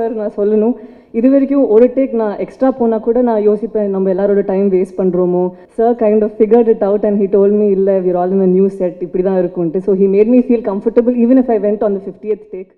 Sir நான் சொல்லணும். இது வரைக்கும் ஒரு டேக் நான் எக்ஸ்ட்ரா போனால் கூட நான் யோசிப்பேன் நம்ம எல்லாரோட டைம் வேஸ்ட் பண்ணுறோமோ sir kind of figured it out and he told me இல்லை we're all in new set இப்படி தான் இருக்கும்ட்டு so he made me feel comfortable even if I went on the fiftieth take